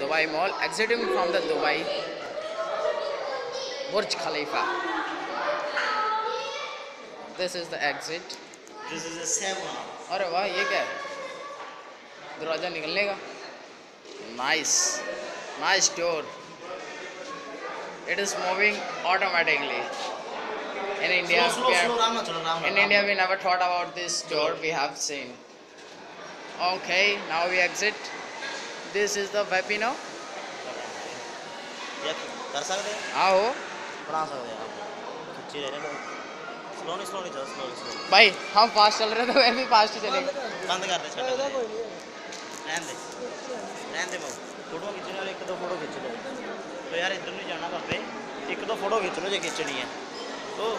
Dubai Mall, exiting from the Dubai Burj Khalifa. This is the exit. This is a seven. अरे वाह ये क्या है दरवाज़ा निकलने का nice nice door it is moving automatically in India Slow, slow, slow. Ram ना चलो राम ना. In राम India, ना. we never thought about this door we have seen. Okay, now we exit. This is the वेपिनो कर सकते हैं आओ बना सकते हैं खिच्ची रहे लोग स्लोली स्लोली चल स्लोली स्लोली भाई हम फास्ट चल रहे थे वे भी फास्ट ही चलेंगे बंद कर दे छोटा कोई नहीं है रहने दे रहने दे बाबू फ़ोटो खींचने वाले एक दो फ़ोटो खींच लो तो यार इधर नहीं जाना बाबे एक दो फ़ोटो खींच लो जो खींचनी है तो